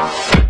Bye.